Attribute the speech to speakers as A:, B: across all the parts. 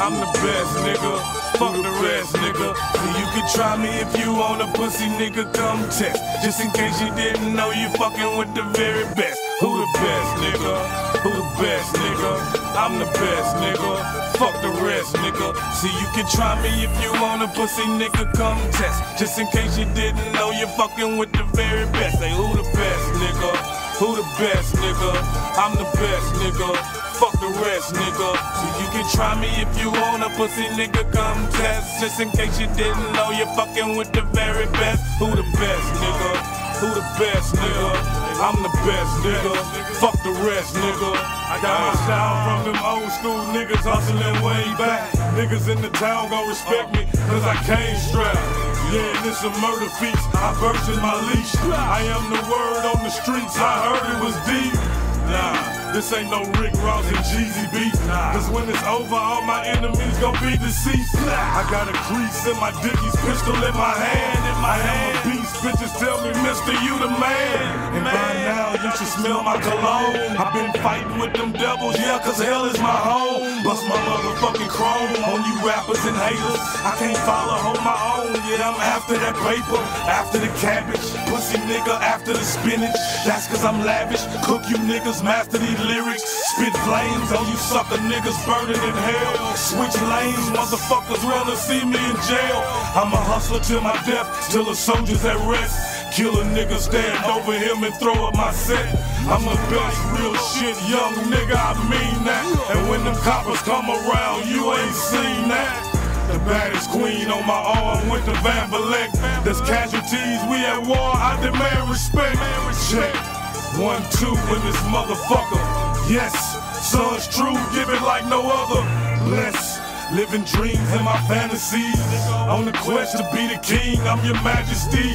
A: I'm the best, nigga. Fuck the rest, nigga. So you can try me if you want a pussy, nigga. Come test. Just in case you didn't know, you fucking with the very best. Who the best, nigga? Who the best, nigga? I'm the best, nigga. Fuck the rest, nigga. See, you can try me if you want a pussy, nigga. Come test. Just in case you didn't know, you're fucking with the very best. Say, who the best, nigga? Who the best, nigga? I'm the best, nigga. Fuck the rest, nigga. Try me if you want a pussy, nigga. Come test. Just in case you didn't know, you're fucking with the very best. Who the best, nigga? Who the best, nigga? I'm the best, nigga. Fuck the rest, nigga. I got my style from them old school niggas hustling way back. Niggas in the town gon' respect me, cause I came strapped. Yeah, it's a murder feast. I burst in my leash. I am the word on the streets. I heard it was deep. Nah, this ain't no Rick Ross and Jeezy beef. Cause when it's over, all my enemies gon' be deceased. I got a crease in my Dickies, pistol in my hand. In my hand, a beast. Bitches tell me, Mister, you the man. And by now, you should smell my cologne. I've been fighting with them devils, yeah, cause hell is my home. Bust my motherfucking chrome on you rappers and haters. I can't follow on my own, yeah, I'm after that paper, after the cabbage. Pussy nigga, after the spinach. That's cause I'm lavish. Cook you niggas, master these lyrics. Spit flames on you sucker niggas burning in hell. Switch lanes, motherfuckers wanna see me in jail. I'm a hustler till my death, till the soldiers at rest. Kill a nigga, stand over him and throw up my set. I'm the best real shit, young nigga, I mean that. And when them coppers come around, you ain't seen that. The baddest queen on my arm with the Van Vleck. There's casualties, we at war, I demand respect. Check. One, two in this motherfucker. Yes, son's true, give it like no other. Bless. Living dreams in my fantasies. On the quest to be the king, I'm your majesty.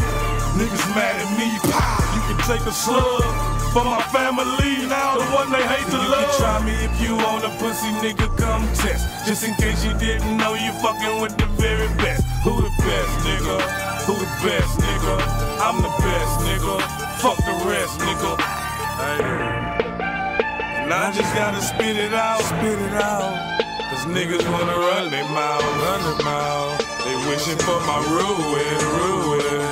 A: Niggas mad at me, pow, you can take a slug. For my family, now the one they hate to love. You can try me if you want a pussy, nigga, come test. Just in case you didn't know, you fucking with the very best. Who the best, nigga? Who the best, nigga? I'm the best, nigga. Fuck the rest, nigga. Hey. And I just gotta spit it out, spit it out. Cause niggas wanna run their mouth, run their mouth. They wishing for my ruin, ruin.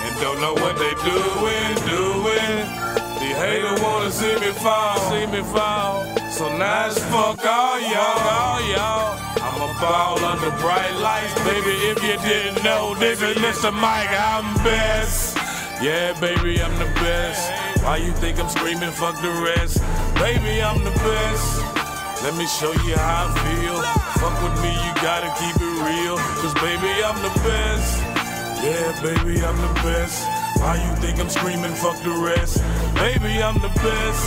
A: And don't know what they doing, doing. The hater wanna see me fall, see me fall. So now it's fuck all y'all, all y'all. I'ma fall under bright lights, baby. If you didn't know, this is Mr. Mike, I'm best. Yeah, baby, I'm the best. Why you think I'm screaming, fuck the rest? Baby, I'm the best. Let me show you how I feel. Fuck with me, you gotta keep it real. Cause baby, I'm the best. Yeah, baby, I'm the best. Why you think I'm screaming, fuck the rest? Baby, I'm the best.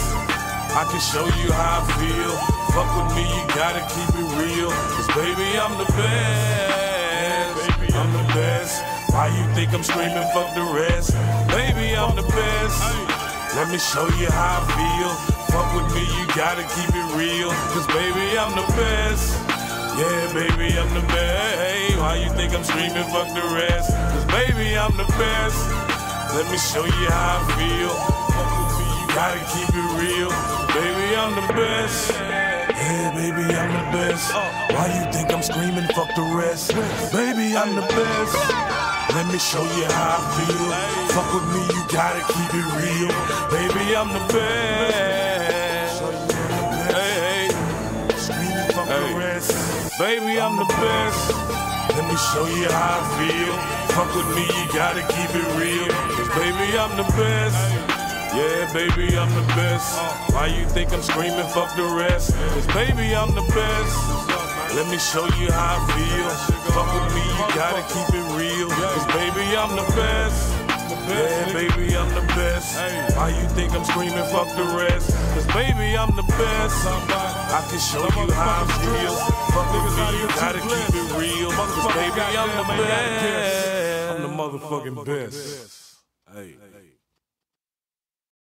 A: I can show you how I feel. Fuck with me, you gotta keep it real. Cause baby, I'm the best. Baby, I'm the best. Why you think I'm screaming, fuck the rest? Baby, I'm the best. Let me show you how I feel. Fuck with me, you gotta keep it real. Cause baby, I'm the best. Yeah, baby, I'm the best. Why you think I'm screaming, fuck the rest? Cause baby, I'm the best. Let me show you how I feel. Fuck with me, you gotta keep it real. Baby, I'm the best. Yeah, baby, I'm the best. Why you think I'm screaming, fuck the rest? Baby, I'm the best. Let me show you how I feel. Fuck with me, you gotta keep it real. Baby, I'm the best. Hey, hey. Screaming, fuck the rest. Baby, I'm the best. Let me show you how I feel. Fuck with me, you gotta keep it real. Cause baby, I'm the best. Yeah, baby, I'm the best. Why you think I'm screaming, fuck the rest? Cause baby, I'm the best. Let me show you how I feel. Fuck with me, you gotta keep it real. Cause baby, I'm the best. Yeah, baby, I'm the best. Why you think I'm screaming, fuck the rest? Cause baby, I'm the best. I can show you how I feel. Fuck with me, you gotta keep it baby, I'm the best. I'm the motherfucking best. Hey.